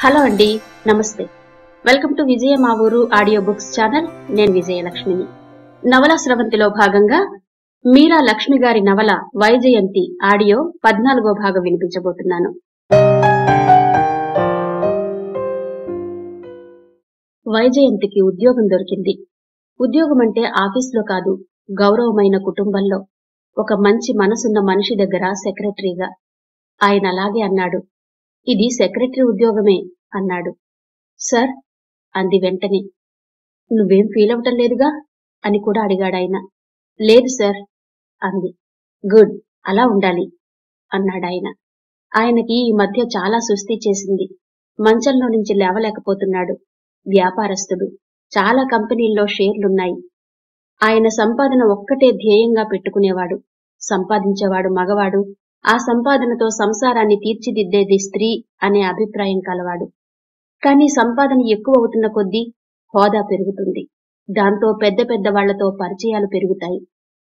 Hello అండి నమస్తే. Welcome to విజయ మా ఊరు ఆడియో బుక్స్ ఛానల్ నేను విజయలక్ష్మిని నవల స్రవంతిలో భాగంగా మీరా లక్ష్మి గారి నవల వైజయంతి ఆడియో పద్నాలుగో భాగం వినిపించబోతున్నాను. వైజయంతికి ఉద్యోగం దొరికింది. ఉద్యోగం అంటే ఆఫీస్లో కాదు గౌరవమైన కుటుంబంలో. ఒక మంచి మనసున్న మనిషి దగ్గర సెక్రటరీగా. ఆయన అలాగే అన్నాడు ఇది సెక్రటరీ ఉద్యోగమే అన్నాడు. సార్ అంది వెంటనే. నువ్వేం ఫీల్ అవటం లేదుగా? అని కూడా అడిగాడాయన లేదు సార్ అంది. గుడ్ అలా ఉండాలి అన్నాడాయన ఆయనకి ఈ మధ్య చాలా సుస్థి చేసింది. మంచంలో నుంచి లేవలేకపోతున్నాడు. వ్యాపారస్తుడు. చాలా కంపెనీల్లో షేర్లున్నాయి. ఆయన సంపాదన ఒక్కటే ధ్యేయంగా పెట్టుకునేవాడు. సంపాదించేవాడు మగవాడు ఆ సంపాదనతో సంసారాన్ని తీర్చిదిద్దేది స్త్రీ అనే అభిప్రాయం కలవాడు. కానీ సంపాదన ఎక్కువ అవుతున్న కొద్దీ హోదా పెరుగుతుంది. దాంతో పెద్ద పెద్ద వాళ్ళతో పరిచయాలు పెరుగుతాయి.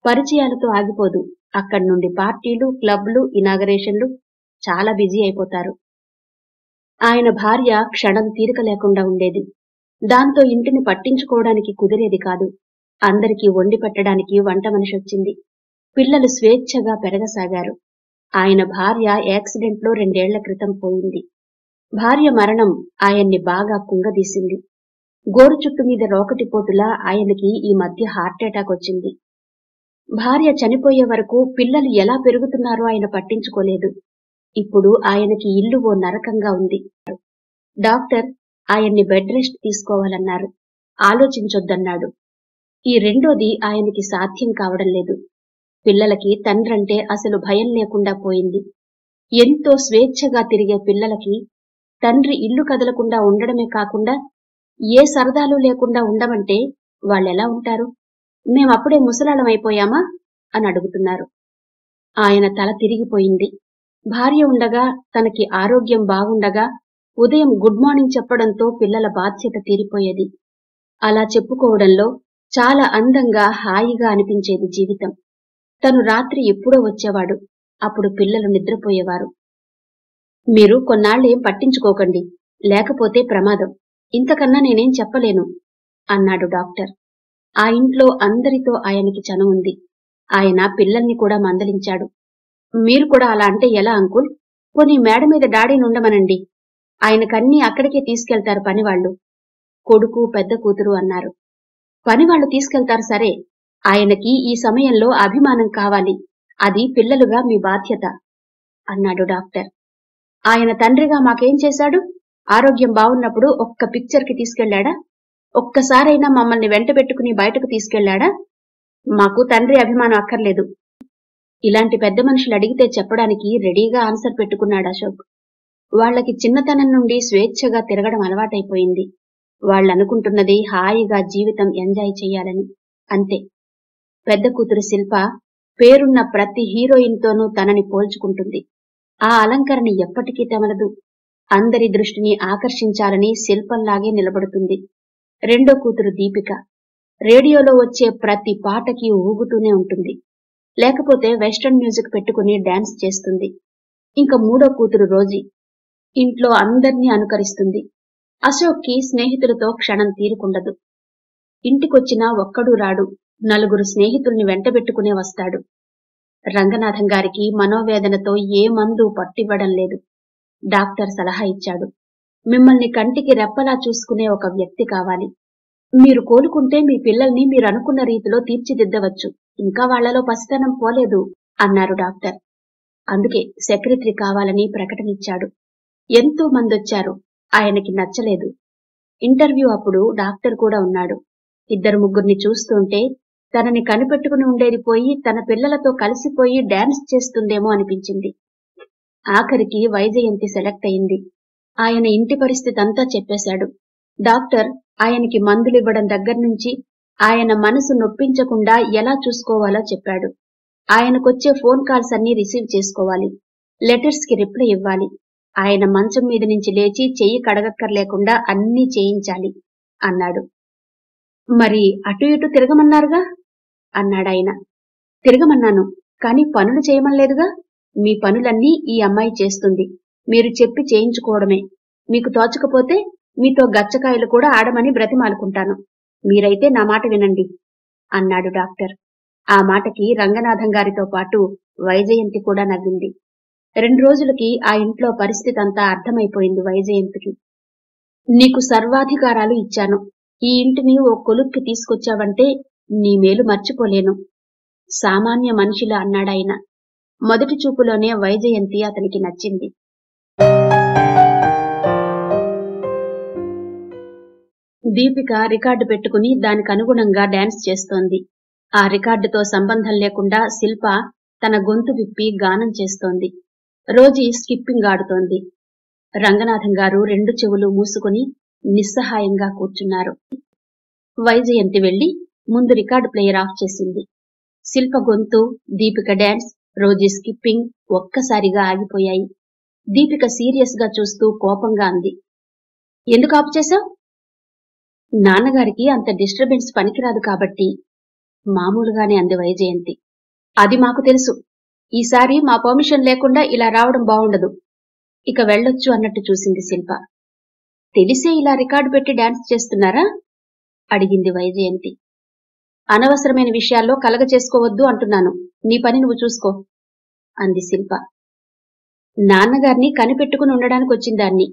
పరిచయాలతో ఆగిపోదు. అక్కడి నుండి పార్టీలు క్లబ్లు ఇనాగరేషన్లు చాలా బిజీ అయిపోతారు. ఆయన భార్య క్షణం తీరిక లేకుండా ఉండేది. దాంతో ఇంటిని పట్టించుకోవడానికి కుదిరేది కాదు. అందరికీ వండి పెట్టడానికి వంట మనిషి వచ్చింది. పిల్లలు స్వేచ్ఛగా పెరగసాగారు. ఆయన భార్య యాక్సిడెంట్లో రెండేళ్ళ క్రితం పోయింది. భార్య మరణం ఆయన్ని బాగా కుంగదీసింది. గోరు చుట్టు మీద రోకటిపోటులా ఆయనకి ఈ మధ్య హార్ట్ అటాక్ వచ్చింది. భార్య చనిపోయే వరకు పిల్లలు ఎలా పెరుగుతున్నారో ఆయన పట్టించుకోలేదు. ఇప్పుడు ఆయనకి ఇల్లు ఓ నరకంగా ఉంది. డాక్టర్ ఆయన్ని బెడ్ రెస్ట్ తీసుకోవాలన్నారు. ఆలోచించొద్దన్నాడు. ఈ రెండోది ఆయనకి సాధ్యం కావడం లేదు. పిల్లలకి తండ్రంటే అసలు భయం లేకుండా పోయింది. ఎంతో స్వేచ్ఛగా తిరిగే పిల్లలకి తండ్రి ఇల్లు కదలకుండా ఉండడమే కాకుండా ఏ సరదాలు లేకుండా ఉండమంటే వాళ్ళెలా ఉంటారు? మేమప్పుడే ముసలాళం అయిపోయామా? అని అడుగుతున్నారు. ఆయన తల తిరిగిపోయింది. భార్య ఉండగా తనకి ఆరోగ్యం బాగుండగా ఉదయం గుడ్ మార్నింగ్ చెప్పడంతో పిల్లల బాధ్యత తీరిపోయేది. అలా చెప్పుకోవడంలో చాలా అందంగా హాయిగా అనిపించేది జీవితం. తను రాత్రి ఎప్పుడో వచ్చేవాడు. అప్పుడు పిల్లలు నిద్రపోయేవారు. మీరు కొన్నాళ్ళేం పట్టించుకోకండి. లేకపోతే ప్రమాదం. ఇంతకన్నా నేనేం చెప్పలేను అన్నాడు డాక్టర్. ఆ ఇంట్లో అందరితో ఆయనకి చనువు ఉంది. ఆయన పిల్లల్ని కూడా మందలించాడు. మీరు కూడా అలా అంటే ఎలా అంకుల్? పోనీ మేడ మీద డాడీని ఉండమనండి ఆయనకన్నీ అక్కడికే తీసుకెళ్తారు పనివాళ్ళు కొడుకు పెద్ద కూతురు అన్నారు. పనివాళ్ళు తీసుకెళ్తారు సరే ఆయనకి ఈ సమయంలో అభిమానం కావాలి. అది పిల్లలుగా మీ బాధ్యత అన్నాడు డాక్టర్. ఆయన తండ్రిగా మాకేం చేశాడు? ఆరోగ్యం బాగున్నప్పుడు ఒక్క పిక్చర్కి తీసుకెళ్ళాడా ఒక్కసారైనా మమ్మల్ని వెంట పెట్టుకుని బయటకు తీసుకెళ్ళాడా మాకు తండ్రి అభిమానం అక్కర్లేదు. ఇలాంటి పెద్ద మనుషులు అడిగితే చెప్పడానికి రెడీగా ఆన్సర్ పెట్టుకున్నాడు అశోక్. వాళ్ళకి చిన్నతనం నుండి స్వేచ్ఛగా తిరగడం అలవాటైపోయింది. వాళ్ళనుకుంటున్నది హాయిగా జీవితం ఎంజాయ్ చేయాలని అంతే. పెద్ద కూతురు శిల్ప పేరున్న ప్రతి హీరోయిన్తోనూ తనని పోల్చుకుంటుంది. ఆ అలంకరణ ఎప్పటికీ తమలదు. అందరి దృష్టిని ఆకర్షించాలని శిల్పంలాగే నిలబడుతుంది. రెండో కూతురు దీపిక. రేడియోలో వచ్చే ప్రతి పాటకి ఊగుతూనే ఉంటుంది. లేకపోతే వెస్ట్రన్ మ్యూజిక్ పెట్టుకుని డాన్స్ చేస్తుంది. ఇంకా మూడో కూతురు రోజీ. ఇంట్లో అందర్నీ అనుకరిస్తుంది. అశోక్కి స్నేహితులతో క్షణం తీరుకుండదు. ఇంటికొచ్చినా ఒక్కడూ రాడు. నలుగురు స్నేహితుల్ని వెంటబెట్టుకునే వస్తాడు. రంగనాథం గారికి మనోవేదనతో ఏ మందు పట్టివ్వడం లేదు. డాక్టర్ సలహా ఇచ్చాడు. మిమ్మల్ని కంటికి రెప్పలా చూసుకునే ఒక వ్యక్తి కావాలి. మీరు కోలుకుంటే మీ పిల్లల్ని మీరు అనుకున్న రీతిలో తీర్చిదిద్దవచ్చు. ఇంకా వాళ్ళలో పసితనం పోలేదు అన్నారు డాక్టర్. అందుకే సెక్రటరీ కావాలని ప్రకటనిచ్చాడు ఎంతో మందొచ్చారు. ఆయనకి నచ్చలేదు. ఇంటర్వ్యూ అప్పుడు డాక్టర్ కూడా ఉన్నాడు. ఇద్దరు ముగ్గురిని చూస్తుంటే తనని కనిపెట్టుకుని ఉండేది పోయి తన పిల్లలతో కలిసిపోయి డాన్స్ చేస్తుందేమో అనిపించింది. ఆఖరికి వైజయంతి సెలెక్ట్ అయింది. ఆయన ఇంటి పరిస్థితి అంతా చెప్పేశాడు. డాక్టర్ ఆయనకి మందులివ్వడం దగ్గర నుంచి ఆయన మనసు నొప్పించకుండా ఎలా చూసుకోవాలో చెప్పాడు. ఆయనకొచ్చే ఫోన్ కాల్స్ అన్ని రిసీవ్ చేసుకోవాలి. లెటర్స్కి రిప్లై ఇవ్వాలి. ఆయన మంచం మీద నుంచి లేచి చెయ్యి కడగక్కర్లేకుండా అన్నీ చేయించాలి అన్నాడు. మరి అటు ఇటు తిరగమన్నారుగా? అన్నాడాయన. తిరగమన్నాను కాని పనులు చేయమనలేదుగా? మీ పనులన్నీ ఈ అమ్మాయి చేస్తుంది. మీరు చెప్పి చేయించుకోవడమే. మీకు తోచకపోతే మీతో గచ్చకాయలు కూడా ఆడమని బ్రతిమాలుకుంటాను. మీరైతే నా మాట వినండి అన్నాడు డాక్టర్. ఆ మాటకి రంగనాథం గారితో పాటు వైజయంతి కూడా నవ్వింది. రెండు రోజులకి ఆ ఇంట్లో పరిస్థితి అంతా అర్థమైపోయింది వైజయంతికి. నీకు సర్వాధికారాలు ఇచ్చాను. ఈ ఇంటిని ఓ కొలుక్కి తీసుకొచ్చావంటే నీ మేలు మర్చిపోలేను. సామాన్య మనిషిలా అన్నాడాయన. మొదటి చూపులోనే వైజయంతి అతనికి నచ్చింది. దీపిక రికార్డు పెట్టుకుని దానికి అనుగుణంగా డాన్స్ చేస్తోంది. ఆ రికార్డుతో సంబంధం లేకుండా శిల్ప తన గొంతు విప్పి గానం చేస్తోంది. Rosie skipping ఆడుతోంది. రంగనాథం గారు రెండు చెవులు మూసుకుని నిస్సహాయంగా కూర్చున్నారు. వైజయంతి వెళ్ళి ముందు రికార్డు ప్లేయర్ ఆఫ్ చేసింది. శిల్ప గొంతు దీపిక డాన్స్ రోజీ స్కిప్పింగ్ ఒక్కసారిగా ఆగిపోయాయి. దీపిక సీరియస్గా చూస్తూ కోపంగా అంది. ఎందుకు ఆపు చేశావు? నాన్నగారికి అంత డిస్టర్బెన్స్ పనికిరాదు కాబట్టి మామూలుగానే అంది వైజయంతి అది మాకు తెలుసు. ఈసారి మా పర్మిషన్ లేకుండా ఇలా రావడం బావుండదు. ఇక వెళ్ళొచ్చు అన్నట్టు చూసింది శిల్ప. తెలిసే ఇలా రికార్డు పెట్టి డాన్స్ చేస్తున్నారా? అడిగింది వైజయంతి. అనవసరమైన విషయాల్లో కలగ చేసుకోవద్దు అంటున్నాను. నీ పని నువ్వు చూసుకో అంది శిల్ప. నాన్నగారిని కనిపెట్టుకుని ఉండడానికి వచ్చిందాన్ని.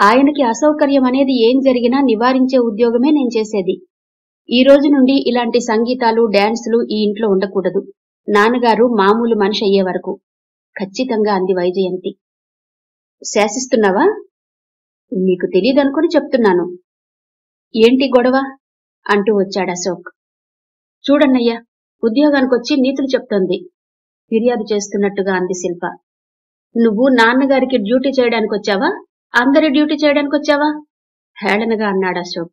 ఆయనకి అసౌకర్యం అనేది ఏం జరిగినా నివారించే ఉద్యోగమే నేను చేసేది. ఈ రోజు నుండి ఇలాంటి సంగీతాలు డాన్సులు ఈ ఇంట్లో ఉండకూడదు. నాన్నగారు మామూలు మనిషి అయ్యే వరకు. ఖచ్చితంగా అంది వైజయంతి. శాసిస్తున్నావా? మీకు తెలియదనుకుని చెప్తున్నాను. ఏంటి గొడవ? అంటూ వచ్చాడు అశోక్. చూడన్నయ్యా ఉద్యోగానికొచ్చి నీతులు చెప్తోంది. ఫిర్యాదు చేస్తున్నట్టుగా అంది శిల్ప. నువ్వు నాన్నగారికి డ్యూటీ చేయడానికి వచ్చావా అందరి డ్యూటీ చేయడానికి వచ్చావా హేళనగా అన్నాడు అశోక్.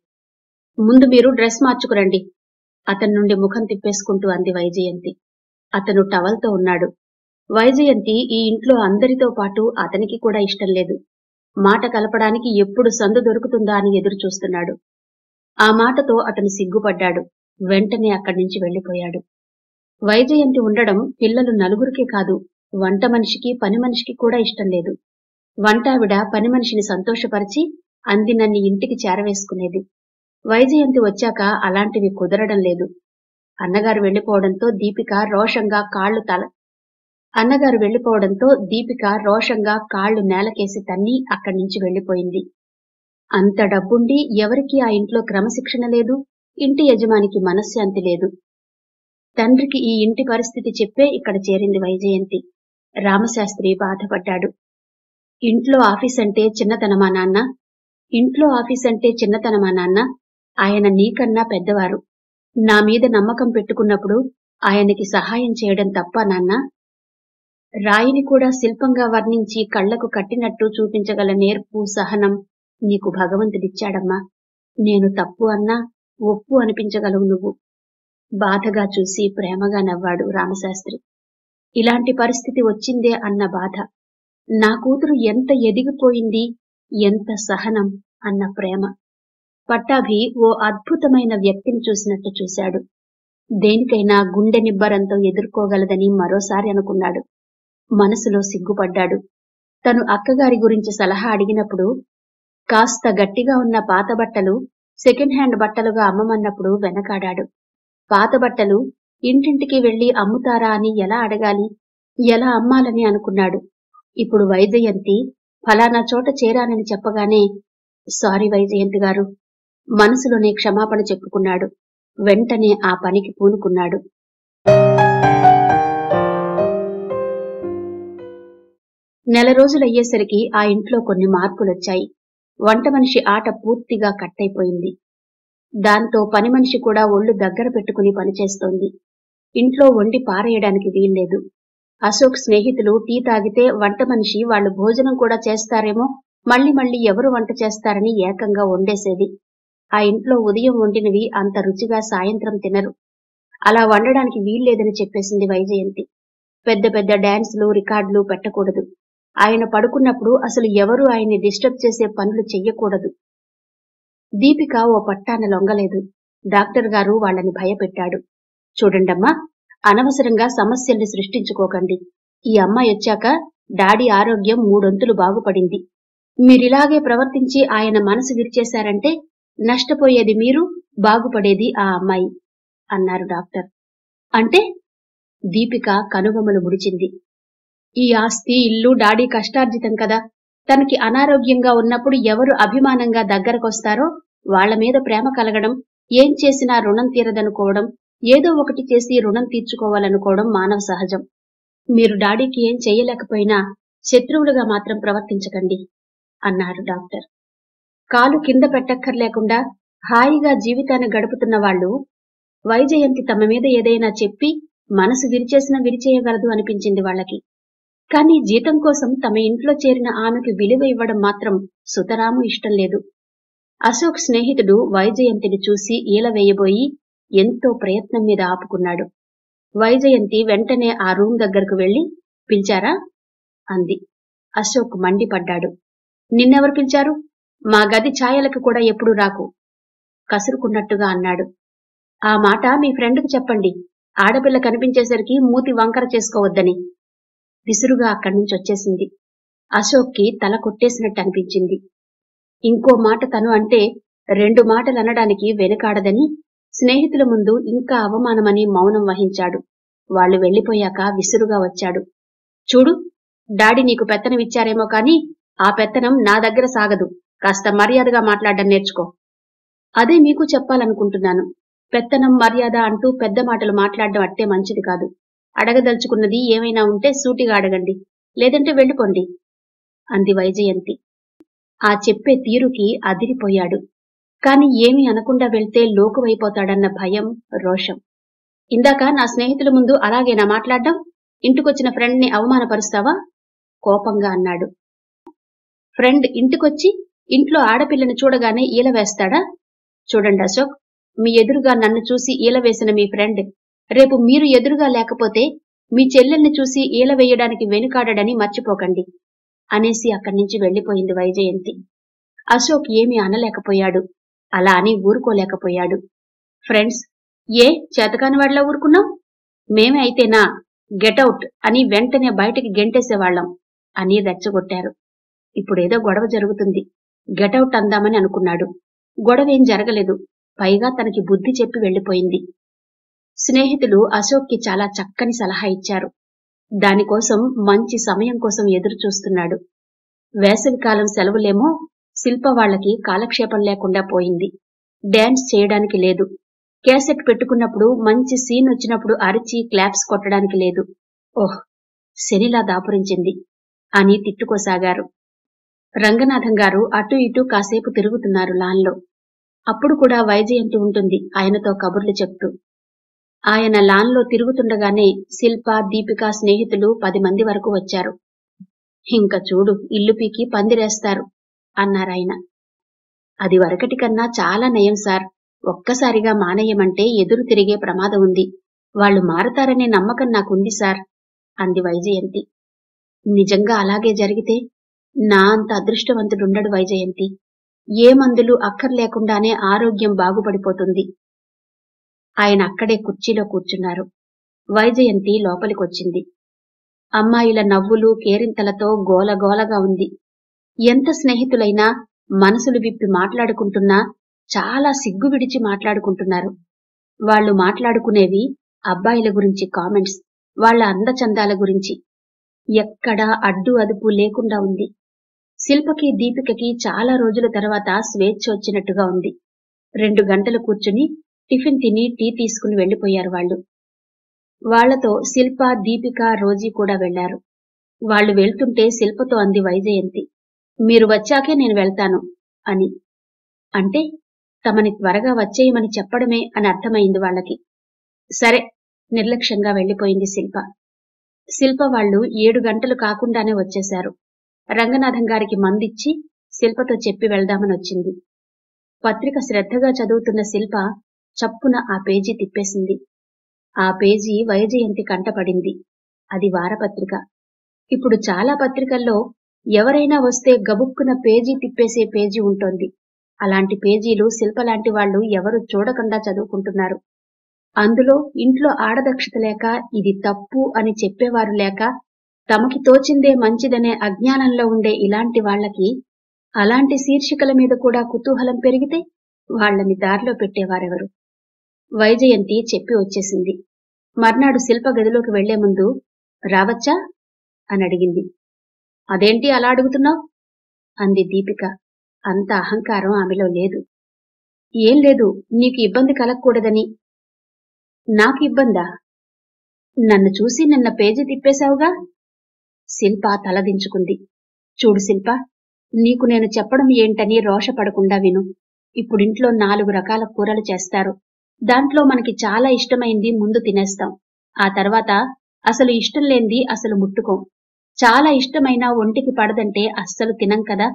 ముందు మీరు డ్రెస్ మార్చుకురండి. అతని నుండి ముఖం తిప్పేసుకుంటూ అంది వైజయంతి. అతను టవల్తో ఉన్నాడు. వైజయంతి ఈ ఇంట్లో అందరితో పాటు అతనికి కూడా ఇష్టం లేదు. మాట కలపడానికి ఎప్పుడు సందు దొరుకుతుందా అని ఎదురు చూస్తున్నాడు. ఆ మాటతో అతను సిగ్గుపడ్డాడు. వెంటనే అక్కడి నుంచి వెళ్ళిపోయాడు వైజయంతి ఉండడం పిల్లలు నలుగురికే కాదు వంట మనిషికి పని మనిషికి కూడా ఇష్టం లేదు. వంటావిడ పని మనిషిని సంతోషపరిచి అందినన్ని ఇంటికి చేరవేసుకునేది. వైజయంతి వచ్చాక అలాంటివి కుదరడం లేదు. అన్నగారు వెళ్ళిపోవడంతో దీపిక రోషంగా కాళ్ళు తల అన్నగారు వెళ్ళిపోవడంతో దీపిక రోషంగా కాళ్ళు నేలకేసి తన్ని అక్కడి నుంచి వెళ్ళిపోయింది అంత డబ్బుండి ఎవరికి ఆ ఇంట్లో క్రమశిక్షణ లేదు ఇంటి యజమానికి మనశ్శాంతి లేదు. తండ్రికి ఈ ఇంటి పరిస్థితి చెప్పే ఇక్కడ చేరింది వైజయంతి. రామశాస్త్రి బాధపడ్డాడు. ఇంట్లో ఆఫీస్ అంటే చిన్నతనమా నాన్న? ఇంట్లో ఆఫీస్ అంటే చిన్నతనమా నాన్న? ఆయన నీకన్నా పెద్దవారు. నా మీద నమ్మకం పెట్టుకున్నప్పుడు ఆయనకి సహాయం చేయడం తప్ప నాన్న? రాయిని కూడా శిల్పంగా వర్ణించి కళ్ళకు కట్టినట్టు చూపించగల నేర్పు సహనం నీకు భగవంతుడిచ్చాడమ్మా. నేను తప్పు అన్నా ఒప్పు అనిపించగలవు నువ్వు. బాధగా చూసి ప్రేమగా నవ్వాడు రామశాస్త్రి. ఇలాంటి పరిస్థితి వచ్చిందే అన్న బాధ. నా కూతురు ఎంత ఎదిగిపోయింది ఎంత సహనం అన్న ప్రేమ. పట్టాభి ఓ అద్భుతమైన వ్యక్తిని చూసినట్టు చూశాడు. దేనికైనా గుండె నిబ్బరంతో ఎదుర్కోగలదని మరోసారి అనుకున్నాడు. మనసులో సిగ్గుపడ్డాడు. తను అక్కగారి గురించి సలహా అడిగినప్పుడు కాస్త గట్టిగా ఉన్న పాత బట్టలు సెకండ్ హ్యాండ్ బట్టలుగా అమ్మమన్నప్పుడు వెనకాడాడు. పాత బట్టలు ఇంటింటికి వెళ్ళి అమ్ముతారా అని ఎలా అడగాలి ఎలా అమ్మాలని అనుకున్నాడు. ఇప్పుడు వైజయంతి ఫలానా చోట చేరానని చెప్పగానే సారీ వైజయంతి గారు మనసులోనే క్షమాపణ చెప్పుకున్నాడు. వెంటనే ఆ పనికి పూనుకున్నాడు. నెల రోజులయ్యేసరికి ఆ ఇంట్లో కొన్ని మార్పులొచ్చాయి. వంట మనిషి ఆట పూర్తిగా కట్టయిపోయింది. దాంతో పని మనిషి కూడా ఒళ్ళు దగ్గర పెట్టుకుని పనిచేస్తోంది ఇంట్లో వండి పారేయడానికి వీల్లేదు. అశోక్ స్నేహితులు టీ తాగితే వంట మనిషి వాళ్ళు భోజనం కూడా చేస్తారేమో మళ్ళీ మళ్ళీ ఎవరు వంట చేస్తారని ఏకంగా వండేసేది. ఆ ఇంట్లో ఉదయం వండినవి అంత రుచిగా సాయంత్రం తినరు. అలా వండడానికి వీల్లేదని చెప్పేసింది వైజయంతి. పెద్ద పెద్ద డాన్సులు రికార్డులు పెట్టకూడదు. ఆయన పడుకున్నప్పుడు అసలు ఎవరు ఆయన్ని డిస్టర్బ్ చేసే పనులు చెయ్యకూడదు. దీపిక ఓ పట్టాన లొంగలేదు. డాక్టర్ గారు వాళ్ళని భయపెట్టాడు. చూడండమ్మా అనవసరంగా సమస్యల్ని సృష్టించుకోకండి. ఈ అమ్మాయి వచ్చాక డాడీ ఆరోగ్యం మూడొంతులు బాగుపడింది. మీరిలాగే ప్రవర్తించి ఆయన మనసు విరిచేశారంటే నష్టపోయేది మీరు బాగుపడేది ఆ అమ్మాయి అన్నారు డాక్టర్. అంటే దీపిక కనుబొమ్మలు ముడిచింది. ఈ ఆస్తి ఇల్లు డాడీ కష్టార్జితం కదా. తనకి అనారోగ్యంగా ఉన్నప్పుడు ఎవరు అభిమానంగా దగ్గరకొస్తారో వాళ్ళ మీద ప్రేమ కలగడం ఏం చేసినా రుణం తీరదనుకోవడం ఏదో ఒకటి చేసి రుణం తీర్చుకోవాలనుకోవడం మానవ సహజం. మీరు డాడీకి ఏం చెయ్యలేకపోయినా శత్రువులుగా మాత్రం ప్రవర్తించకండి అన్నారు డాక్టర్. కాలు కింద పెట్టక్కర్లేకుండా హాయిగా జీవితాన్ని గడుపుతున్న వాళ్ళు వైజయంతి తమ మీద ఏదైనా చెప్పి మనసు విరిచేసినా విరిచేయగలదు అనిపించింది వాళ్ళకి. కానీ జీతం కోసం తమ ఇంట్లో చేరిన ఆమెకు విలువ ఇవ్వడం మాత్రం సుతరాము ఇష్టం లేదు. అశోక్ స్నేహితుడు వైజయంతిని చూసి ఈల వేయబోయి ఎంతో ప్రయత్నం మీద ఆపుకున్నాడు. వైజయంతి వెంటనే ఆ రూమ్ దగ్గరకు వెళ్ళి పిలిచారా? అంది. అశోక్ మండిపడ్డాడు. నిన్నెవరు పిలిచారు? మా గది ఛాయలకు కూడా ఎప్పుడు రాకు కసురుకున్నట్టుగా అన్నాడు. ఆ మాట మీ ఫ్రెండ్కు చెప్పండి. ఆడపిల్ల కనిపించేసరికి మూతి వంకర చేసుకోవద్దని. విసురుగా అక్కడి నుంచి వచ్చేసింది. అశోక్కి తల కొట్టేసినట్టు అనిపించింది. ఇంకో మాట తను అంటే రెండు మాటలు అనడానికి వెనుకాడదని స్నేహితుల ముందు ఇంకా అవమానమని మౌనం వహించాడు. వాళ్ళు వెళ్ళిపోయాక విసురుగా వచ్చాడు. చూడు డాడీ నీకు పెత్తనమిచ్చారేమో కాని ఆ పెత్తనం నా దగ్గర సాగదు. కాస్త మర్యాదగా మాట్లాడడం నేర్చుకో. అదే మీకు చెప్పాలనుకుంటున్నాను. పెత్తనం మర్యాద అంటూ పెద్ద మాటలు మాట్లాడడం అట్టే మంచిది కాదు. అడగదలుచుకున్నది ఏమైనా ఉంటే సూటిగా అడగండి లేదంటే వెళ్ళిపోండి అంది వైజయంతి. ఆ చెప్పే తీరుకి అదిరిపోయాడు. కాని ఏమీ అనకుండా వెళ్తే లోకువైపోతాడన్న భయం రోషం. ఇందాక నా స్నేహితుల ముందు అలాగేనా మాట్లాడడం? ఇంటికొచ్చిన ఫ్రెండ్ని అవమానపరుస్తావా? కోపంగా అన్నాడు. ఫ్రెండ్ ఇంటికొచ్చి ఇంట్లో ఆడపిల్లని చూడగానే ఈల వేస్తాడా? చూడండి అశోక్ మీ ఎదురుగా నన్ను చూసి ఈల వేసిన మీ ఫ్రెండ్ రేపు మీరు ఎదురుగా లేకపోతే మీ చెల్లెల్ని చూసి ఈల వేయడానికి వెనుకాడడని మర్చిపోకండి అనేసి అక్కడి నుంచి వెళ్ళిపోయింది వైజయంతి. అశోక్ ఏమీ అనలేకపోయాడు. అలా అని ఊరుకోలేకపోయాడు. ఫ్రెండ్స్ ఏ చేతకానివాడిలా ఊరుకున్నాం? మేమే అయితేనా గెటౌట్ అని వెంటనే బయటికి గెంటేసేవాళ్ళం అని రెచ్చగొట్టారు. ఇప్పుడేదో గొడవ జరుగుతుంది. గెటౌట్ అందామని అనుకున్నాడు. గొడవేం జరగలేదు. పైగా తనకి బుద్ధి చెప్పి వెళ్ళిపోయింది స్నేహితులు అశోక్కి చాలా చక్కని సలహా ఇచ్చారు. దానికోసం మంచి సమయం కోసం ఎదురు చూస్తున్నాడు వేసవికాలం సెలవులేమో శిల్ప వాళ్ళకి కాలక్షేపం లేకుండా పోయింది. డాన్స్ చేయడానికి లేదు. క్యాసెట్ పెట్టుకున్నప్పుడు మంచి సీన్ వచ్చినప్పుడు అరిచి క్లాప్స్ కొట్టడానికి లేదు. ఓహ్ శనిలా దాపురించింది. అని తిట్టుకోసాగారు. రంగనాథం గారు అటు ఇటు కాసేపు తిరుగుతున్నారు లాన్లో. అప్పుడు కూడా వైజయంతి ఉంటుంది. ఆయనతో కబుర్లు చెప్తూ ఆయన లాన్లో తిరుగుతుండగానే శిల్ప దీపిక స్నేహితులు పది మంది వరకు వచ్చారు. ఇంక చూడు ఇల్లు పీకి పందిరేస్తారు అన్నారాయన అది వరకటి కన్నా చాలా నయం సార్. ఒక్కసారిగా మానేయమంటే ఎదురు తిరిగే ప్రమాదం ఉంది. వాళ్ళు మారతారనే నమ్మకం నాకుంది సార్ అంది వైజయంతి. నిజంగా అలాగే జరిగితే నా అంత అదృష్టవంతుడుండడు వైజయంతి. ఏ మందులు అక్కర్లేకుండానే ఆరోగ్యం బాగుపడిపోతుంది. ఆయన అక్కడే కుర్చీలో కూర్చున్నారు. వైజయంతి లోపలికొచ్చింది. అమ్మాయిల నవ్వులు కేరింతలతో గోలగోలగా ఉంది. ఎంత స్నేహితులైనా మనసులు విప్పి మాట్లాడుకుంటున్నా చాలా సిగ్గు విడిచి మాట్లాడుకుంటున్నారు. వాళ్ళు మాట్లాడుకునేవి అబ్బాయిల గురించి కామెంట్స్ వాళ్ళ అందచందాల గురించి. ఎక్కడా అడ్డు అదుపు లేకుండా ఉంది. శిల్పకి దీపికకి చాలా రోజుల తర్వాత స్వేచ్ఛ వచ్చినట్టుగా ఉంది. రెండు గంటలు కూర్చుని టిఫిన్ తిని టీ తీసుకుని వెళ్ళిపోయారు వాళ్ళు. వాళ్ళతో శిల్ప దీపిక రోజీ కూడా వెళ్ళారు వాళ్ళు వెళ్తుంటే శిల్పతో అంది వైజయంతి. మీరు వచ్చాకే నేను వెళ్తాను అని. అంటే తమని త్వరగా వచ్చేయమని చెప్పడమే అని అర్థమైంది వాళ్ళకి. సరే నిర్లక్ష్యంగా వెళ్ళిపోయింది శిల్ప. శిల్ప వాళ్ళు ఏడు గంటలు కాకుండానే వచ్చేశారు. రంగనాథం గారికి మందిచ్చి శిల్పతో చెప్పి వెళ్దామని వచ్చింది. పత్రిక శ్రద్ధగా చదువుతున్న శిల్ప చప్పున ఆ పేజీ తిప్పేసింది. ఆ పేజీ వైజయంతి కంటపడింది. అది వారపత్రిక. ఇప్పుడు చాలా పత్రికల్లో ఎవరైనా వస్తే గబుక్కున పేజీ తిప్పేసే పేజీ ఉంటోంది. అలాంటి పేజీలు శిల్ప లాంటి వాళ్ళు ఎవరు చూడకుండా చదువుకుంటున్నారు. అందులో ఇంట్లో ఆడదక్షత లేక ఇది తప్పు అని చెప్పేవారు లేక తమకి తోచిందే మంచిదనే అజ్ఞానంలో ఉండే ఇలాంటి వాళ్ళకి అలాంటి శీర్షికల మీద కూడా కుతూహలం పెరిగితే వాళ్ళని దారిలో పెట్టేవారెవరు? వైజయంతి చెప్పి వచ్చేసింది. మర్నాడు శిల్ప గదిలోకి వెళ్ళే ముందు రావచ్చా? అని అడిగింది. అదేంటి అలా అడుగుతున్నావు? అంది దీపిక. అంత అహంకారం ఆమెలో లేదు. ఏం లేదు నీకు ఇబ్బంది కలగకూడదని. నాకు ఇబ్బందా? నన్ను చూసి నిన్న పేజీ తిప్పేశావుగా? శిల్ప తలదించుకుంది చూడు శిల్ప నీకు నేను చెప్పడం ఏంటని రోషపడకుండా విను. ఇప్పుడింట్లో నాలుగు రకాల కూరలు చేస్తారు. దాంట్లో మనకి చాలా ఇష్టమైంది ముందు తినేస్తాం. ఆ తర్వాత అసలు ఇష్టం లేనిది అసలు ముట్టుకోం. చాలా ఇష్టమైన ఒంటికి పడదంటే అస్సలు తినం కదా?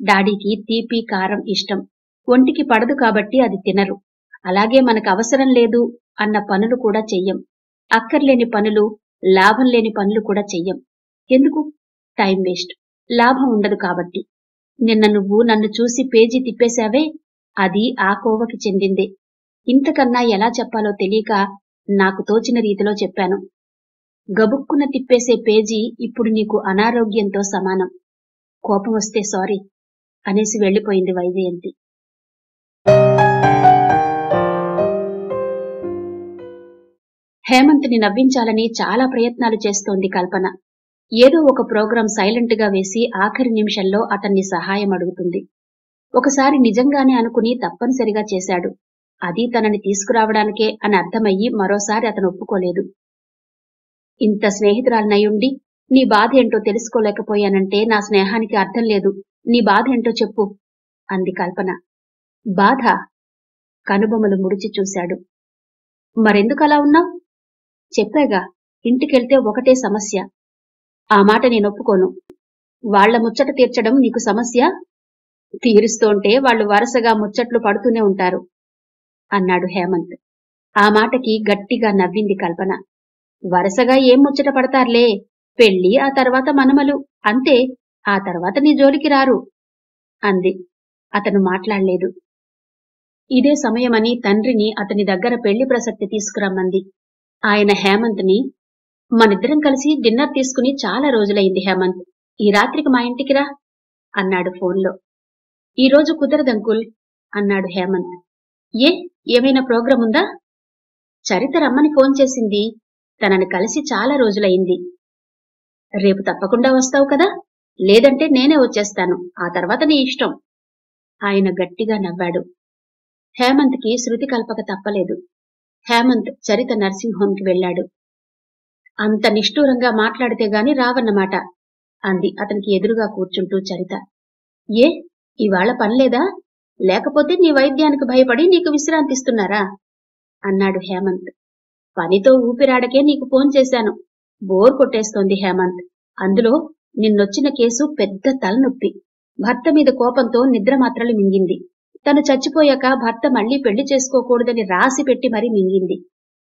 డాడీకి తీపి కారం ఇష్టం. ఒంటికి పడదు కాబట్టి అది తినరు. అలాగే మనకు అవసరం లేదు అన్న పనులు కూడా చెయ్యం. అక్కర్లేని పనులు లాభం లేని పనులు కూడా చెయ్యం. ఎందుకు? Time waste. లాభం ఉండదు కాబట్టి. నిన్న నువ్వు నన్ను చూసి పేజీ తిప్పేశావే? అది ఆ కోవకి చెందిందే. ఇంతకన్నా ఎలా చెప్పాలో తెలియక నాకు తోచిన రీతిలో చెప్పాను. గబుక్కున తిప్పేసే పేజీ ఇప్పుడు నీకు అనారోగ్యంతో సమానం. కోపం వస్తే సారీ అనేసి వెళ్ళిపోయింది వైజయంతి. హేమంత్ని నవ్వించాలని చాలా ప్రయత్నాలు చేస్తోంది కల్పన. ఏదో ఒక ప్రోగ్రాం సైలెంట్గా వేసి ఆఖరి నిమిషంలో అతన్ని సహాయం అడుగుతుంది. ఒకసారి నిజంగానే అనుకుని తప్పనిసరిగా చేశాడు. అది తనని తీసుకురావడానికే అని అర్థమయ్యి మరోసారి అతను ఒప్పుకోలేదు. ఇంత స్నేహితురాలనయ్యుండి నీ బాధ ఏంటో తెలుసుకోలేకపోయానంటే నా స్నేహానికి అర్థం లేదు. నీ బాధ ఏంటో చెప్పు అంది కల్పన. బాధ? కనుబొమ్మలు ముడిచి చూశాడు. మరెందుకు అలా ఉన్నావు? చెప్పాగా ఇంటికెళ్తే ఒకటే సమస్య. ఆ మాట నేను ఒప్పుకోను. వాళ్ళ ముచ్చట తీర్చడం నీకు సమస్య? తీరుస్తోంటే వాళ్ళు వరుసగా ముచ్చట్లు పడుతూనే ఉంటారు. అన్నాడు హేమంత్. ఆ మాటకి గట్టిగా నవ్వింది కల్పన. వరుసగా ఏం ముచ్చట పడతారులే? పెళ్ళి ఆ తర్వాత మనమలు. అంతే ఆ తర్వాత నీ జోలికి రారు అంది. అతను మాట్లాడలేదు. ఇదే సమయమని తండ్రిని అతని దగ్గర పెళ్ళి ప్రసక్తి తీసుకురమ్మంది. ఆయన హేమంత్ని మనిద్దరం కలిసి డిన్నర్ తీసుకుని చాలా రోజులైంది హేమంత్. ఈ రాత్రికి మా ఇంటికి రా అన్నాడు ఫోన్లో. ఈ రోజు కుదరదంకుల్ అన్నాడు హేమంత్. ఏ? ఏమైనా ప్రోగ్రాం ఉందా? చరిత రమ్మని ఫోన్ చేసింది. తనని కలిసి చాలా రోజులైంది. రేపు తప్పకుండా వస్తావు కదా? లేదంటే నేనే వచ్చేస్తాను. ఆ తర్వాత నీ ఇష్టం. ఆయన గట్టిగా నవ్వాడు. హేమంత్కి శృతి కల్పక తప్పలేదు. హేమంత్ చరిత నర్సింగ్ హోంకి వెళ్ళాడు అంత నిష్ఠూరంగా మాట్లాడితే గాని రావన్నమాట అంది అతనికి ఎదురుగా కూర్చుంటూ చరిత. ఏ? ఇవాళ పనిలేదా లేకపోతే నీ వైద్యానికి భయపడి నీకు విశ్రాంతిస్తున్నారా? అన్నాడు హేమంత్. పనితో ఊపిరాడకే నీకు ఫోన్ చేశాను. బోర్ కొట్టేస్తోంది హేమంత్. అందులో నిన్నొచ్చిన కేసు పెద్ద తలనొప్పి. భర్త మీద కోపంతో నిద్ర మాత్రలు మింగింది. తను చచ్చిపోయాక భర్త మళ్ళీ పెళ్ళి చేసుకోకూడదని రాసి పెట్టి మరీ మింగింది.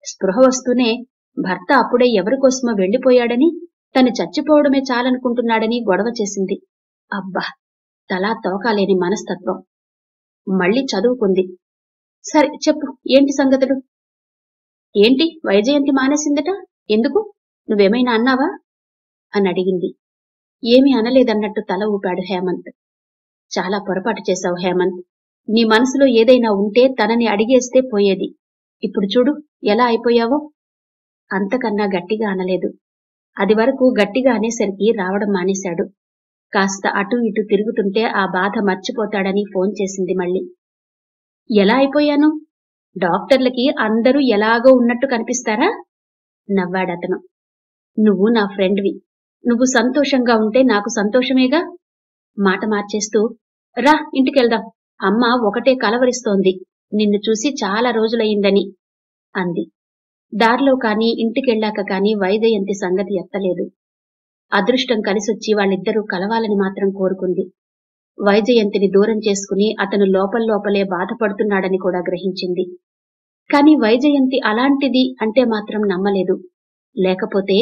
స్పృహ వస్తూనే భర్త అప్పుడే ఎవరికోసమో వెళ్ళిపోయాడని తను చచ్చిపోవడమే చాలనుకుంటున్నాడని గొడవ చేసింది. అబ్బా! తలా తోకాలేని మనస్తత్వం. మళ్ళీ చదువుకుంది. సరే చెప్పు ఏంటి సంగతులు? ఏంటి? వైజయంతి మానేసిందట? ఎందుకు? నువ్వేమైనా అన్నావా? అని అడిగింది. ఏమీ అనలేదన్నట్టు తల ఊపాడు హేమంత్. చాలా పొరపాటు చేశావు హేమంత్. నీ మనసులో ఏదైనా ఉంటే తనని అడిగేస్తే పోయేది. ఇప్పుడు చూడు ఎలా అయిపోయావో? అంతకన్నా గట్టిగా అనలేదు. అది వరకు గట్టిగా అనేసరికి రావడం మానేశాడు. కాస్త అటు ఇటు తిరుగుతుంటే ఆ బాధ మర్చిపోతాడని ఫోన్ చేసింది మళ్ళీ. ఎలా అయిపోయాను? డాక్టర్లకి అందరూ ఎలాగో ఉన్నట్టు కనిపిస్తారా? నవ్వాడతను. నువ్వు నా ఫ్రెండ్వి. నువ్వు సంతోషంగా ఉంటే నాకు సంతోషమేగా? మాట మార్చేస్తూ రా ఇంటికెళ్దాం. అమ్మ ఒకటే కలవరిస్తోంది. నిన్ను చూసి చాలా రోజులయ్యిందని అంది. దారిలో కాని ఇంటికెళ్ళాక కాని వైదయంతి సంగతి ఎత్తలేదు. అదృష్టం కలిసొచ్చి వాళ్ళిద్దరూ కలవాలని మాత్రం కోరుకుంది. వైజయంతిని దూరం చేసుకుని అతను లోపల్లోపలే బాధపడుతున్నాడని కూడా గ్రహించింది. కాని వైజయంతి అలాంటిది అంటే మాత్రం నమ్మలేదు. లేకపోతే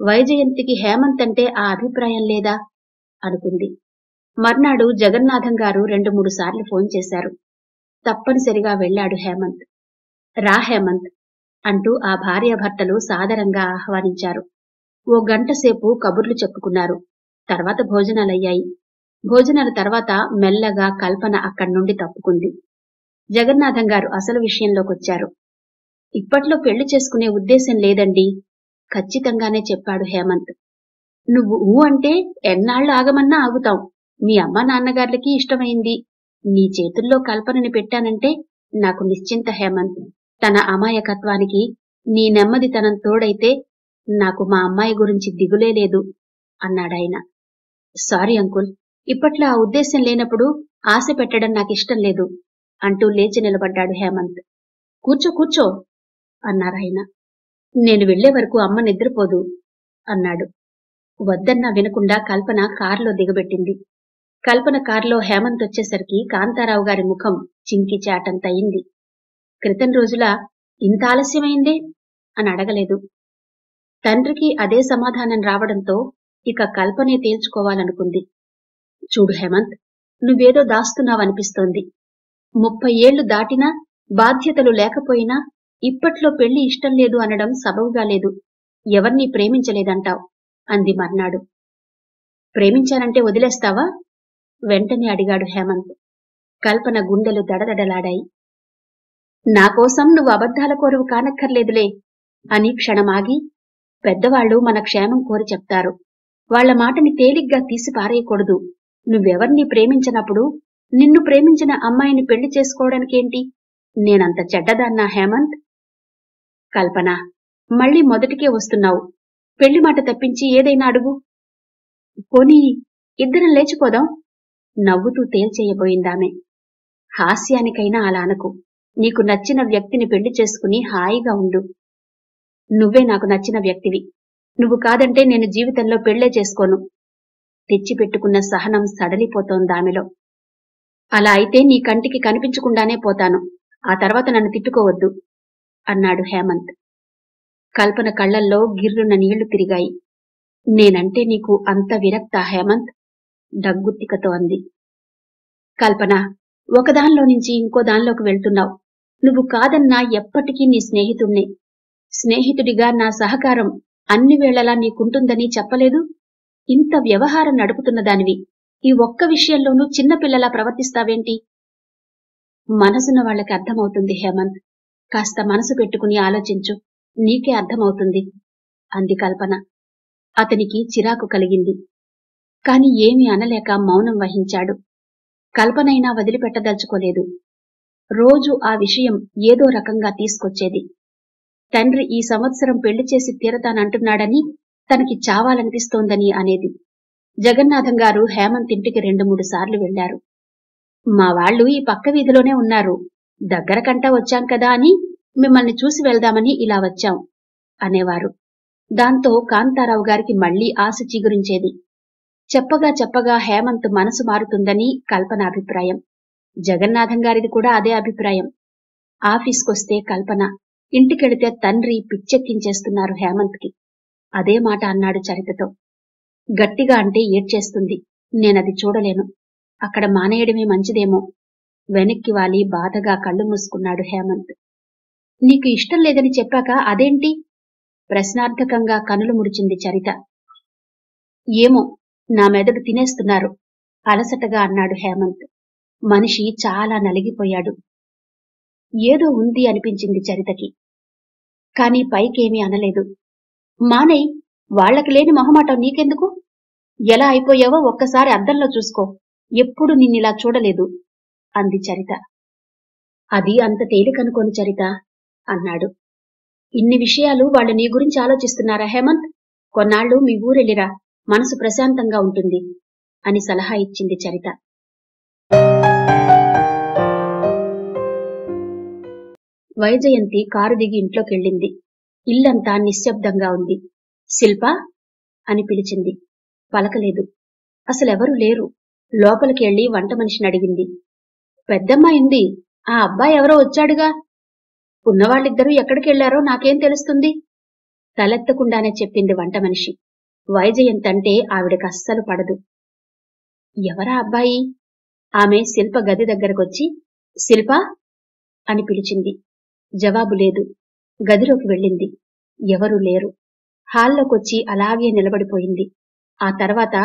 వైజయంతికి హేమంత్ అంటే ఆ అభిప్రాయం లేదా? అనుకుంది. మర్నాడు జగన్నాథం గారు రెండు మూడు సార్లు ఫోన్ చేశారు. తప్పనిసరిగా వెళ్ళాడు హేమంత్. రా హేమంత్ అంటూ ఆ భార్యాభర్తలు సాదరంగా ఆహ్వానించారు. ఓ గంట సేపు కబుర్లు చెప్పుకున్నారు. తర్వాత భోజనాలయ్యాయి. భోజనాల తర్వాత మెల్లగా కల్పన అక్కడి నుండి తప్పుకుంది. జగన్నాథం గారు అసలు విషయంలోకొచ్చారు. ఇప్పట్లో పెళ్ళి చేసుకునే ఉద్దేశం లేదండి. ఖచ్చితంగానే చెప్పాడు హేమంత్. నువ్వు ఊ అంటే ఎన్నాళ్ళు ఆగమన్నా ఆగుతాం. మీ అమ్మ నాన్నగార్లకి ఇష్టమైంది. నీ చేతుల్లో కల్పనని పెట్టానంటే నాకు నిశ్చింత హేమంత్. తన అమాయకత్వానికి నీ నెమ్మదితనం తోడైతే నాకు మా అమ్మాయి గురించి దిగులే లేదు అన్నాడాయన. సారీ అంకుల్ ఇప్పట్లో ఆ ఉద్దేశం లేనప్పుడు ఆశ పెట్టడం నాకు ఇష్టం లేదు అంటూ లేచి నిలబడ్డాడు హేమంత్. కూర్చో కూర్చో అన్నారాయన. నేను వెళ్ళే వరకు అమ్మ నిద్రపోదు అన్నాడు. వద్దన్నా వినకుండా కల్పన కారులో దిగబెట్టింది. కల్పన కారులో హేమంత్ వచ్చేసరికి కాంతారావు గారి ముఖం చింకి చాటంతయింది. క్రితం రోజులా ఇంత ఆలస్యమైందే? అని అడగలేదు. తండ్రికి అదే సమాధానం రావడంతో ఇక కల్పనే తేల్చుకోవాలనుకుంది. చూడు హేమంత్ నువ్వేదో దాస్తున్నావనిపిస్తోంది. ముప్పై ఏళ్ళు దాటినా బాధ్యతలు లేకపోయినా ఇప్పట్లో పెళ్ళి ఇష్టం లేదు అనడం సబవుగా లేదు. ఎవర్నీ ప్రేమించలేదంటావ్? అంది మర్నాడు. ప్రేమించానంటే వదిలేస్తావా? వెంటనే అడిగాడు హేమంత్. కల్పన గుండెలు దడదడలాడాయి. నాకోసం నువ్వు అబద్ధాల కోరువు కానక్కర్లేదులే అని క్షణమాగి పెద్దవాళ్ళు మన క్షేమం కోరి చెప్తారు. వాళ్ళ మాటని తేలిగ్గా తీసి పారేయకూడదు. నువ్వెవర్ని ప్రేమించినప్పుడు నిన్ను ప్రేమించిన అమ్మాయిని పెళ్ళి చేసుకోవడానికేంటి? నేనంత చెడ్డదాన్నా హేమంత్? కల్పన మళ్ళీ మొదటికే వస్తున్నావు. పెళ్ళి మాట తప్పించి ఏదైనా అడుగు. పోనీ ఇద్దరం లేచిపోదాం? నవ్వుతూ తేల్చేయబోయిందామె. హాస్యానికైనా అలా అనకు. నీకు నచ్చిన వ్యక్తిని పెళ్ళి చేసుకుని హాయిగా ఉండు. నువ్వే నాకు నచ్చిన వ్యక్తివి. నువ్వు కాదంటే నేను జీవితంలో పెళ్ళే చేసుకోను. తెచ్చిపెట్టుకున్న సహనం సడలిపోతోందామెలో అలా అయితే నీ కంటికి కనిపించకుండానే పోతాను. ఆ తర్వాత నన్ను తిట్టుకోవద్దు అన్నాడు హేమంత్. కల్పన కళ్ళల్లో గిర్రున నీళ్ళు తిరిగాయి. నేనంటే నీకు అంత విరక్త హేమంత్? దగ్గుత్తికతో అంది. కల్పన ఒకదానిలో నుంచి ఇంకో దానిలోకి వెళ్తున్నావు. నువ్వు కాదన్నా ఎప్పటికీ నీ స్నేహితుణ్ణి. స్నేహితుడిగా నా సహకారం అన్ని వేళలా నీకుంటుందని చెప్పలేదు. ఇంత వ్యవహారం నడుపుతున్న దానివి. ఈ ఒక్క విషయంలోనూ చిన్నపిల్లలా ప్రవర్తిస్తావేంటి? మనసున్న వాళ్ళకి అర్థమవుతుంది హేమంత్. కాస్త మనసు పెట్టుకుని ఆలోచించు. నీకే అర్థమవుతుంది. అంది కల్పన. అతనికి చిరాకు కలిగింది. కాని ఏమీ అనలేక మౌనం వహించాడు. కల్పనైనా వదిలిపెట్టదలుచుకోలేదు. రోజు ఆ విషయం ఏదో రకంగా తీసుకొచ్చేది. తండ్రి ఈ సంవత్సరం పెళ్ళి చేసి తీరతానంటున్నాడని తనకి చావాలనిపిస్తోందని అనేది. జగన్నాథం గారు హేమంత్ ఇంటికి రెండు మూడు సార్లు వెళ్ళారు మా వాళ్ళు ఈ పక్క వీధిలోనే ఉన్నారు. దగ్గర కంటా వచ్చాం కదా అని మిమ్మల్ని చూసి వెళ్దామని ఇలా వచ్చాం అనేవారు. దాంతో కాంతారావు గారికి మళ్ళీ ఆశ చిగురించేది. చెప్పగా చెప్పగా హేమంత్ మనసు మారుతుందని కల్పన అభిప్రాయం జగన్నాథం గారిది కూడా అదే అభిప్రాయం. ఆఫీస్కొస్తే కల్పన. ఇంటికెళితే తండ్రి పిచ్చెక్కించేస్తున్నారు హేమంత్కి. అదే మాట అన్నాడు చరితతో. గట్టిగా అంటే ఏడ్చేస్తుంది. నేనది చూడలేను. అక్కడ మానేయడమే మంచిదేమో. వెనక్కి వాలి బాధగా కళ్ళు మూసుకున్నాడు హేమంత్. నీకు ఇష్టం లేదని చెప్పాక అదేంటి? ప్రశ్నార్థకంగా కనులు ముడిచింది చరిత. ఏమో నా మెదడు తినేస్తున్నారు. అలసటగా అన్నాడు హేమంత్. మనిషి చాలా నలిగిపోయాడు. ఏదో ఉంది అనిపించింది చరితకి. కాని పైకేమీ అనలేదు. మానయ్ వాళ్ళకి లేని మొహమాటం నీకెందుకు? ఎలా అయిపోయావో ఒక్కసారి అద్దంలో చూసుకో. ఎప్పుడు నిన్నిలా చూడలేదు అంది చరిత. అది అంత తేలికనుకోని చరిత అన్నాడు. ఇన్ని విషయాలు వాళ్ళు నీ గురించి ఆలోచిస్తున్నారా హేమంత్? కొన్నాళ్ళు మీ ఊరెళ్ళిరా మనసు ప్రశాంతంగా ఉంటుంది అని సలహా ఇచ్చింది చరిత. వైజయంతి కారు దిగి ఇంట్లోకెళ్ళింది. ఇల్లంతా నిశ్శబ్దంగా ఉంది. శిల్ప? అని పిలిచింది. పలకలేదు. అసలెవరూ లేరు. లోపలికి వెళ్ళి వంట మనిషిని అడిగింది. పెద్దమ్మాయింది ఆ అబ్బాయి ఎవరో వచ్చాడుగా? ఉన్నవాళ్ళిద్దరూ ఎక్కడికెళ్ళారో నాకేం తెలుస్తుంది? తలెత్తకుండానే చెప్పింది వంట మనిషి. వైజయంతంటే ఆవిడకి అస్సలు పడదు. ఎవరా అబ్బాయి? ఆమె శిల్ప గది దగ్గరకొచ్చి శిల్ప? అని పిలిచింది. జవాబు లేదు. గదిలోకి వెళ్ళింది. ఎవరూ లేరు. హాల్లోకొచ్చి అలాగే నిలబడిపోయింది. ఆ తర్వాత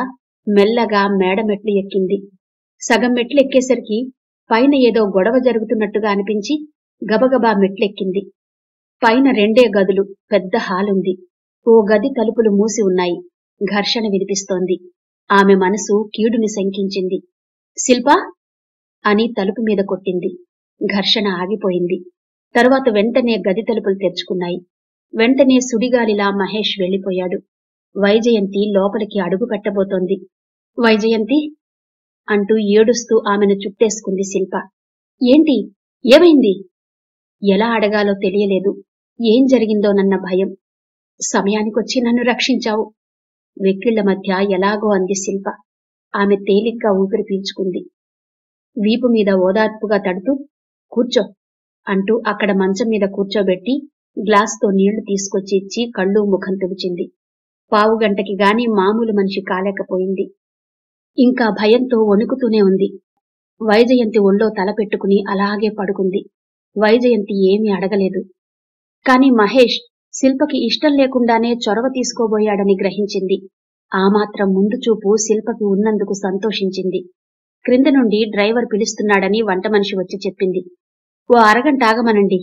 మెల్లగా మేడ మెట్లు ఎక్కింది. సగం మెట్లు ఎక్కేసరికి పైన ఏదో గొడవ జరుగుతున్నట్టుగా అనిపించి గబగబా మెట్లెక్కింది. పైన రెండే గదులు పెద్ద హాలుంది. ఓ గది తలుపులు మూసి ఉన్నాయి. ఘర్షణ వినిపిస్తోంది. ఆమె మనసు కీడుని శంకించింది. శిల్పా అని తలుపు మీద కొట్టింది. ఘర్షణ ఆగిపోయింది. తరువాత వెంటనే గది తలుపులు తెరుచుకున్నాయి. వెంటనే సుడిగాలిలా మహేష్ వెళ్ళిపోయాడు వైజయంతి లోపలికి అడుగు పెట్టబోతోంది. వైజయంతి అంటూ ఏడుస్తూ ఆమెను చుట్టేసుకుంది శిల్ప. ఏంటి? ఏమైంది? ఎలా అడగాలో తెలియలేదు. ఏం జరిగిందోనన్న భయం. సమయానికొచ్చి నన్ను రక్షించావు. వెక్కిళ్ళ మధ్య ఎలాగో అంది శిల్ప. ఆమె తేలిగ్గా ఊపిరి పీల్చుకుంది. వీపు మీద ఓదార్పుగా తడుతూ కూర్చో. అంటూ అక్కడ మంచం మీద కూర్చోబెట్టి గ్లాస్తో నీళ్ళు తీసుకొచ్చి ఇచ్చి కళ్ళు ముఖం తుడిచింది. పావు గంటకి గాని మామూలు మనిషి కాలేకపోయింది. ఇంకా భయంతో వణుకుతూనే ఉంది. వైజయంతి ఒళ్ళో తల పెట్టుకుని అలాగే పడుకుంది. వైజయంతి ఏమీ అడగలేదు. కాని మహేష్ శిల్పకి ఇష్టం లేకుండానే చొరవ తీసుకోబోయాడని గ్రహించింది. ఆ మాత్రం ముందు చూపు శిల్పకి ఉన్నందుకు సంతోషించింది. క్రింద నుండి డ్రైవర్ పిలుస్తున్నాడని వంట మనిషి వచ్చి చెప్పింది. ఓ అరగంట ఆగమనండి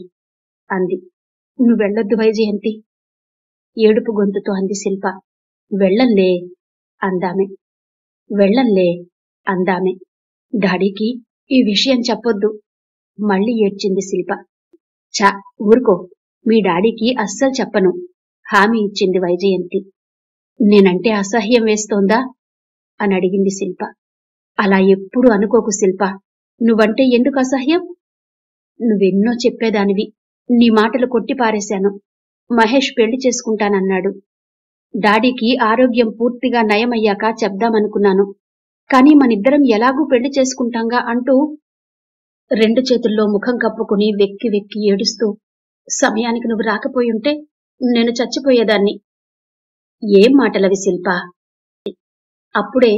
అంది. నువ్వు వెళ్ళొద్దు వైజయంతి. ఏడుపు గొంతుతో అంది శిల్ప. వెళ్ళంలే అందామె. వెళ్ళంలే అందామె. డాడీకి ఈ విషయం చెప్పొద్దు మళ్ళీ ఏడ్చింది శిల్ప. చ ఊరుకో మీ డాడీకి అస్సలు చెప్పను హామీ ఇచ్చింది వైజయంతి. నేనంటే అసహ్యం వేస్తోందా? అని అడిగింది శిల్ప. అలా ఎప్పుడు అనుకోకు శిల్ప. నువ్వంటే ఎందుకు అసహ్యం? నువ్వెన్నో చెప్పేదానివి. నీ మాటలు కొట్టిపారేశాను మహేష్ పెళ్ళి చేసుకుంటానన్నాడు. డాడీకి ఆరోగ్యం పూర్తిగా నయమయ్యాక చెప్దామనుకున్నాను. కాని మనిద్దరం ఎలాగూ పెళ్ళి చేసుకుంటాంగా అంటూ రెండు చేతుల్లో ముఖం కప్పుకుని వెక్కి వెక్కి ఏడుస్తూ సమయానికి నువ్వు రాకపోయుంటే నేను చచ్చిపోయేదాన్ని. ఏం మాటలవి శిల్ప? అప్పుడే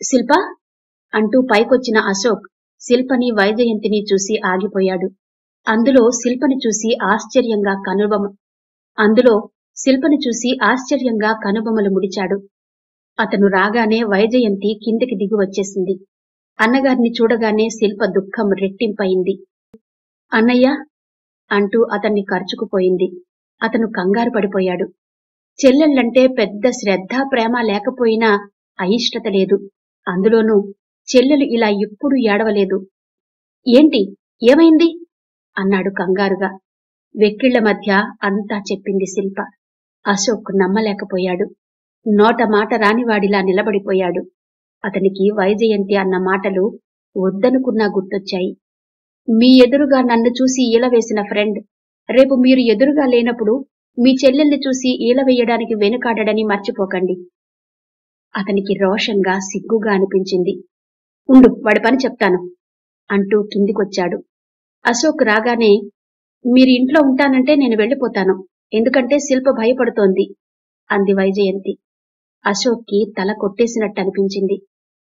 శిల్ప? అంటూ పైకొచ్చిన అశోక్ శిల్పని వైజయంతిని చూసి ఆగిపోయాడు. అందులో శిల్పని చూసి ఆశ్చర్యంగా కనుబొమ అందులో శిల్పని చూసి ఆశ్చర్యంగా కనుబొమలు ముడిచాడు. అతను రాగానే వైజయంతి కిందకి దిగి వచ్చేసింది. అన్నగారిని చూడగానే శిల్ప దుఃఖం రెట్టింపయింది. అన్నయ్య అంటూ అతన్ని ఖర్చుకుపోయింది అతను కంగారు పడిపోయాడు. చెల్లెళ్ళంటే పెద్ద శ్రద్ధ ప్రేమ లేకపోయినా అయిష్టత లేదు. అందులోనూ చెల్లెలు ఇలా ఎప్పుడూ ఏడవలేదు. ఏంటి? ఏమైంది? అన్నాడు కంగారుగా. వెక్కిళ్ళ మధ్య అంతా చెప్పింది శిల్ప. అశోక్ నమ్మలేకపోయాడు. నోట మాట రానివాడిలా నిలబడిపోయాడు. అతనికి వైజయంతి అన్న మాటలు వద్దనుకున్నా గుర్తొచ్చాయి. మీ ఎదురుగా నన్ను చూసి ఈల వేసిన ఫ్రెండ్ రేపు మీరు ఎదురుగా లేనప్పుడు మీ చెల్లెల్ని చూసి ఈల వేయడానికి వెనుకాడడని మర్చిపోకండి. అతనికి రోషంగా సిగ్గుగా అనిపించింది. ఉండు వాడి పని చెప్తాను అంటూ కిందికొచ్చాడు. అశోక్ రాగానే మీరు ఇంట్లో ఉంటానంటే నేను వెళ్ళిపోతాను. ఎందుకంటే శిల్ప భయపడుతోంది. అంది వైజయంతి. అశోక్కి తల కొట్టేసినట్టు అనిపించింది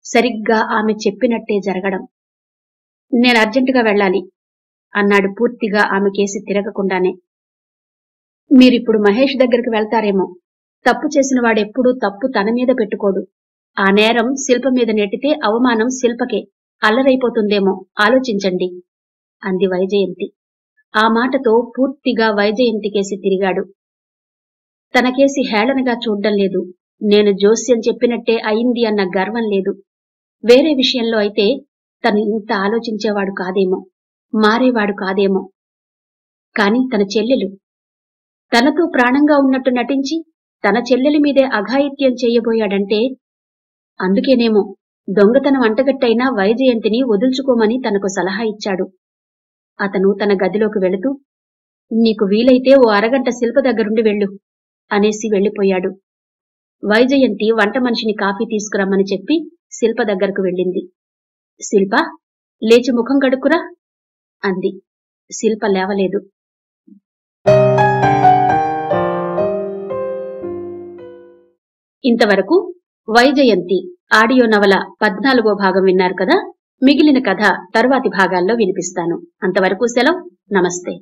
సరిగ్గా ఆమె చెప్పినట్టే జరగడం. నేను అర్జెంటుగా వెళ్ళాలి అన్నాడు పూర్తిగా ఆమె కేసి తిరగకుండానే. మీరిప్పుడు మహేష్ దగ్గరికి వెళ్తారేమో. తప్పు చేసిన వాడెప్పుడూ తప్పు తన మీద పెట్టుకోడు. ఆ నేరం శిల్ప మీద నెట్టితే అవమానం శిల్పకే. అల్లరైపోతుందేమో. ఆలోచించండి. అంది వైజయంతి. ఆ మాటతో పూర్తిగా వైజయంతికేసి తిరిగాడు. తనకేసి హేళనగా చూడ్డం లేదు. నేను జోస్యం చెప్పినట్టే అయింది అన్న గర్వం లేదు. వేరే విషయంలో అయితే తను ఇంత ఆలోచించేవాడు కాదేమో మారేవాడు కాదేమో. కాని తన చెల్లెలు తనతో ప్రాణంగా ఉన్నట్టు నటించి తన చెల్లెలి మీదే అఘాయిత్యం చెయ్యబోయాడంటే అందుకేనేమో దొంగతనం అంటగట్టైనా వైజయంతిని వదుల్చుకోమని తనకు సలహా ఇచ్చాడు. అతను తన గదిలోకి వెళుతూ నీకు వీలైతే ఓ అరగంట శిల్ప దగ్గరుండి వెళ్ళు అనేసి వెళ్ళిపోయాడు. వైజయంతి వంట మనిషిని కాఫీ తీసుకురమ్మని చెప్పి శిల్ప దగ్గరకు వెళ్ళింది. శిల్ప లేచి ముఖం కడుక్కురా అంది. శిల్ప లేవలేదు. ఇంతవరకు వైజయంతి ఆడియో నవల పద్నాలుగో భాగం విన్నారు కదా? మిగిలిన కథ తరువాతి భాగాల్లో వినిపిస్తాను. అంతవరకు సెలవు. నమస్తే.